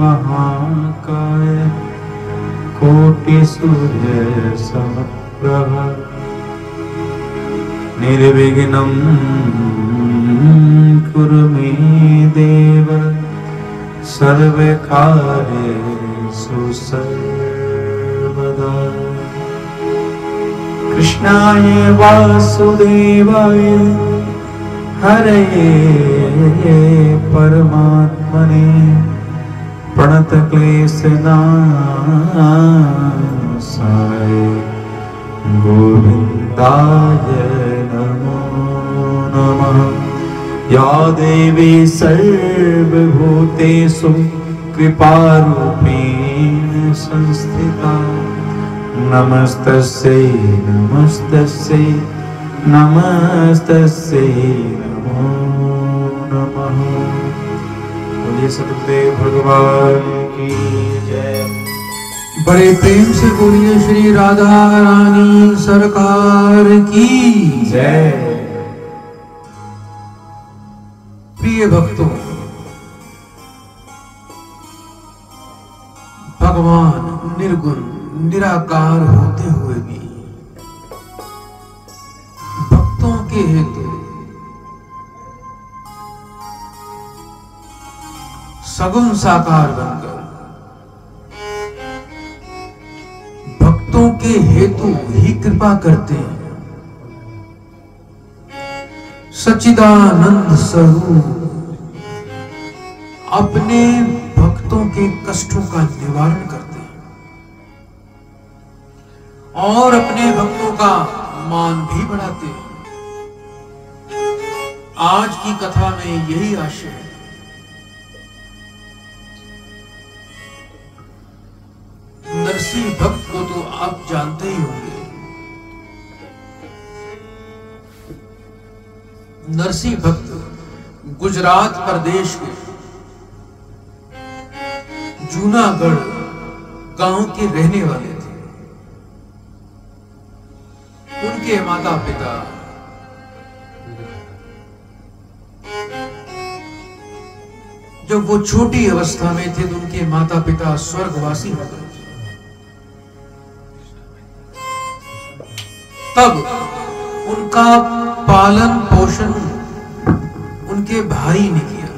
महाकाय कोटिसूर्य समप्रभ निर्विघ्नं कुरु मे देव सर्वकार्येषु सर्वदा कृष्णाय वासुदेवाय हरये परमात्मने प्रणतक्लेशनाशाय गोविन्दाय नमो नमः या देवी सर्वभूतेषु कृपारूपेण संस्थिता नमस्तस्यै नमस्तस्यै नमस्तस्यै नमो नमः। बोलिए सतगुरुदेव भगवान की जय। बड़े प्रेम से बोलिए श्री राधा रानी सरकार की जय। प्रिय भक्तों निराकार होते हुए भी, भक्तों के हेतु सगुण साकार बनकर, भक्तों के हेतु ही कृपा करते हैं। सचिदानंद स्वरूप, अपने भक्तों के कष्टों का निवारण और अपने भक्तों का मान भी बढ़ाते हैं। आज की कथा में यही आशय है। नरसिंह भक्त को तो आप जानते ही होंगे। नरसिंह भक्त गुजरात प्रदेश के जूनागढ़ गाँव के रहने वाले उनके माता पिता। जब वो छोटी अवस्था में थे तो उनके माता पिता स्वर्गवासी हो गए। तब उनका पालन पोषण उनके भाई ने किया।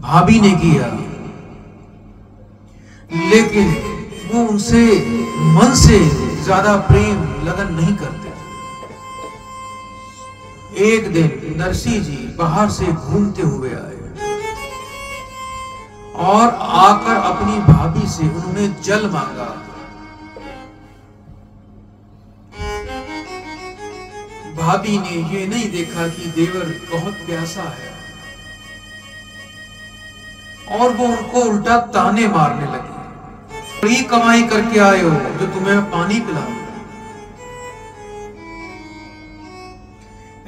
भाभी ने किया। लेकिन वो उनसे मन से ज़्यादा प्रेम लगन नहीं करते। थे एक दिन नरसिंह जी बाहर से घूमते हुए आए। और आकर अपनी भाभी से उन्होंने जल मांगा। भाभी ने ये नहीं देखा कि देवर बहुत प्यासा है। और वो उनको उल्टा ताने मारने लगे। बड़ी कमाई करके आए हो, जो तुम्हें पानी पिला।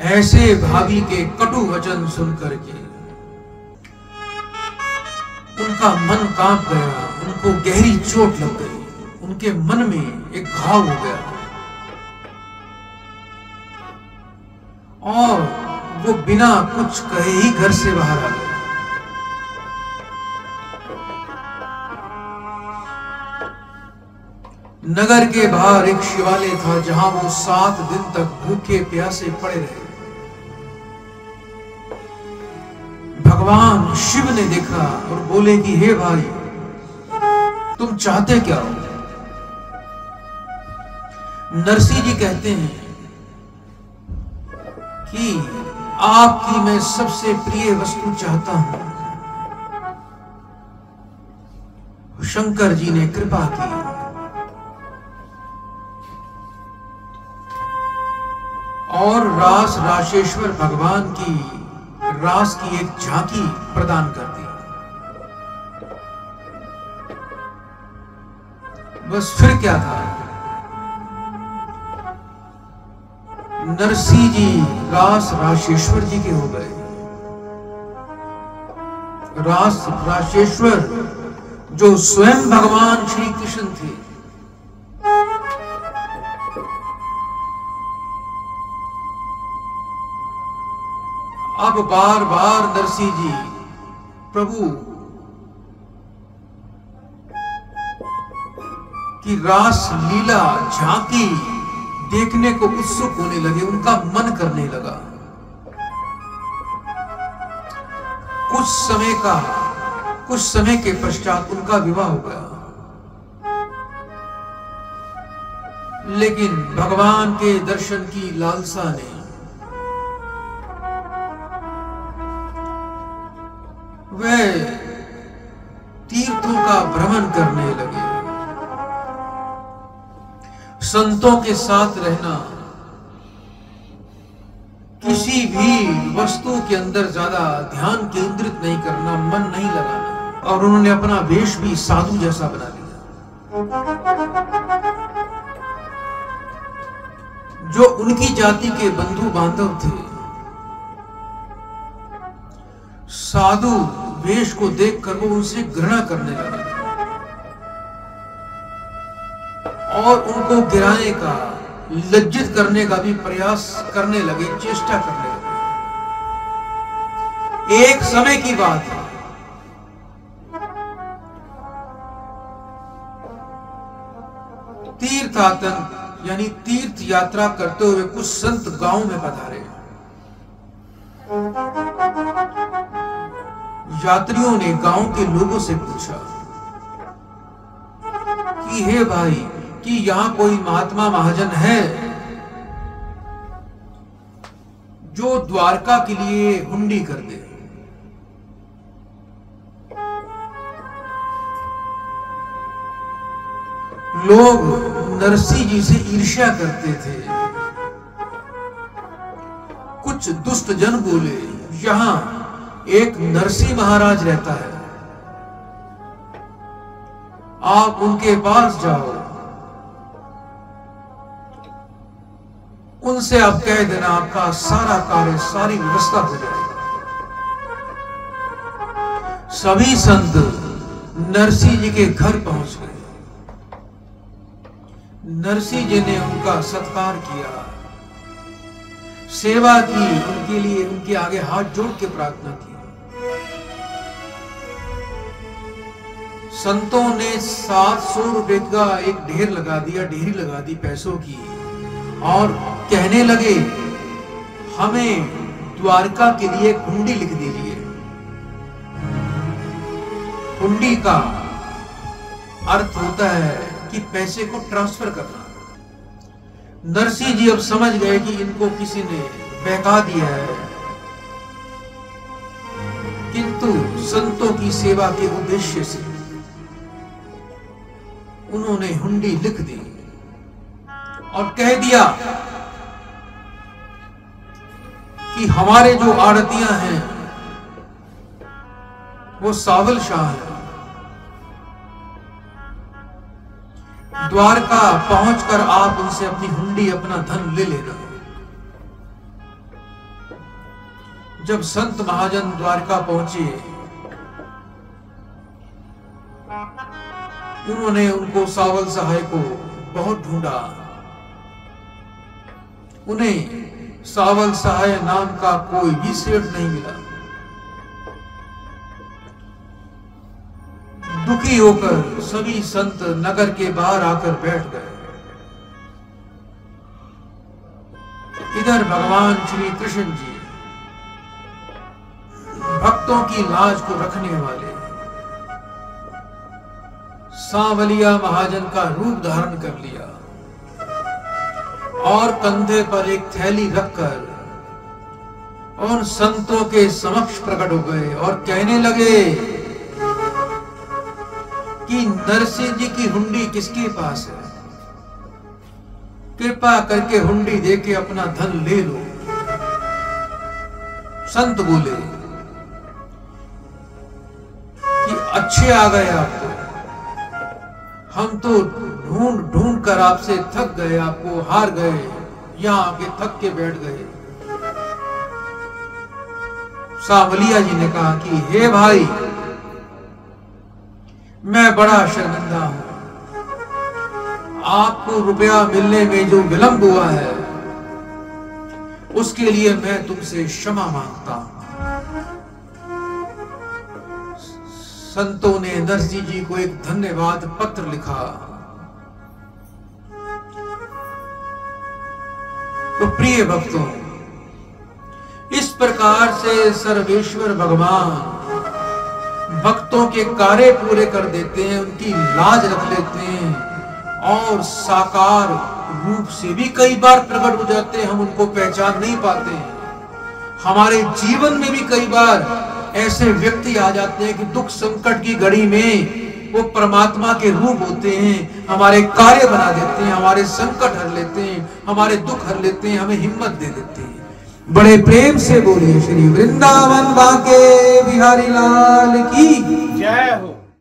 ऐसे भाभी के कटु वचन सुन करके उनका मन काँप गया, उनको गहरी चोट लग गई, उनके मन में एक घाव हो गया। और वो बिना कुछ कहे ही घर से बाहर आ गए। नगर के बाहर एक शिवालय था, जहाँ वो सात दिन तक भूखे प्यासे पड़े रहे। भगवान शिव ने देखा और बोले कि, हे भाई, तुम चाहते क्या हो? नरसिंह जी कहते हैं कि, आपकी मैं सबसे प्रिय वस्तु चाहता हूँ। शंकर जी ने कृपा की। और रास राशेश्वर भगवान की, रास की एक झांकी प्रदान कर दी। बस फिर क्या था? नरसिंह जी, रास राशेश्वर जी के हो गए। रास राशेश्वर, जो स्वयं भगवान श्री कृष्ण थे अब बार बार नरसिंह जी, प्रभु, की रास लीला झांकी देखने को उत्सुक होने लगे, उनका मन करने लगा। कुछ समय का, कुछ समय के पश्चात उनका विवाह हो गया लेकिन भगवान के दर्शन की लालसा ने भ्रमण करने लगे। संतों के साथ रहना किसी भी वस्तु के अंदर ज़्यादा ध्यान केंद्रित नहीं करना, मन नहीं लगाना। और उन्होंने अपना वेश भी साधु जैसा बना लिया। जो उनकी जाति के बंधु बांधव थे, साधु वेश को देखकर वो उनसे घृणा करने लगे। और उनको गिराने का, लज्जित करने का भी प्रयास करने लगे, चेष्टा करने लगे। एक समय की बात है। तीर्थाटन, यानी तीर्थ यात्रा करते हुए कुछ संत गाँव में पधारे। यात्रियों ने गाँव के लोगों से पूछा कि, हे भाई कि यहाँ कोई महात्मा महाजन है जो द्वारका के लिए हुंडी कर दे। लोग नरसिंह जी से ईर्ष्या करते थे। कुछ दुष्ट जन बोले, यहाँ एक नरसिंह महाराज रहता है। आप उनके पास जाओ। उनसे आप कह देना आपका सारा कार्य, सारी व्यवस्था हो जाएगी। सभी संत नरसिंह जी के घर पहुँच गए। नरसिंह जी ने उनका सत्कार किया। सेवा की, उनके लिए उनके आगे हाथ जोड़ के प्रार्थना की। संतों ने सात सौ रुपए का एक ढेर लगा दिया, ढेरी लगा दी, पैसों की। और कहने लगे, हमें द्वारका के लिए हुंडी लिख दीजिए हुंडी का अर्थ होता है कि पैसे को ट्रांसफ़र करना। नरसिंह जी अब समझ गए कि इनको किसी ने बहका दिया है। किंतु संतों की सेवा के उद्देश्य से उन्होंने हुंडी लिख दी। और कह दिया कि हमारे जो आड़तियाँ हैं, वो सावल शाह है। द्वारका पहुंचकर आप उनसे अपनी हुंडी, अपना धन ले लेना। जब संत महाजन द्वारका पहुँचे, उन्होंने उनको सावल सहाय को बहुत ढूंढा। उन्हें सावल सहाय नाम का कोई भी सेठ नहीं मिला। दुखी होकर सभी संत नगर के बाहर आकर बैठ गए। इधर भगवान श्री कृष्ण जी भक्तों की लाज को रखने वाले सांवलिया महाजन का रूप धारण कर लिया। और कंधे पर एक थैली रखकर और संतों के समक्ष प्रकट हो गए और कहने लगे, कि नरसिंह जी की हुंडी किसके पास है? कृपा करके हुंडी देके अपना धन ले लो। संत बोले, कि अच्छे आ गए आप तो। हम तो ढूंढ ढूंढ कर आपसे थक गए, आपको हार गए, यहाँ आके थक के बैठ गए। सावलिया जी ने कहा कि, हे भाई, मैं बड़ा शर्मिंदा हूँ। आपको रुपया मिलने में जो विलंब हुआ है, उसके लिए मैं तुमसे क्षमा माँगता हूँ। संतों ने नरसिंह जी को एक धन्यवाद पत्र लिखा। तो प्रिय भक्तों, इस प्रकार से सर्वेश्वर भगवान भक्तों के कार्य पूरे कर देते हैं, उनकी लाज रख लेते हैं और साकार रूप से भी कई बार प्रकट हो जाते हैं, हम उनको पहचान नहीं पाते हैं। हमारे जीवन में भी कई बार ऐसे व्यक्ति आ जाते हैं कि दुख संकट की घड़ी में वो परमात्मा के रूप होते हैं, हमारे कार्य बना देते हैं, हमारे संकट हर लेते हैं हमारे दुख हर लेते हैं, हमें हिम्मत दे देते हैं। बड़े प्रेम से बोले श्री वृंदावन बाके, बिहारी लाल की। जय हो।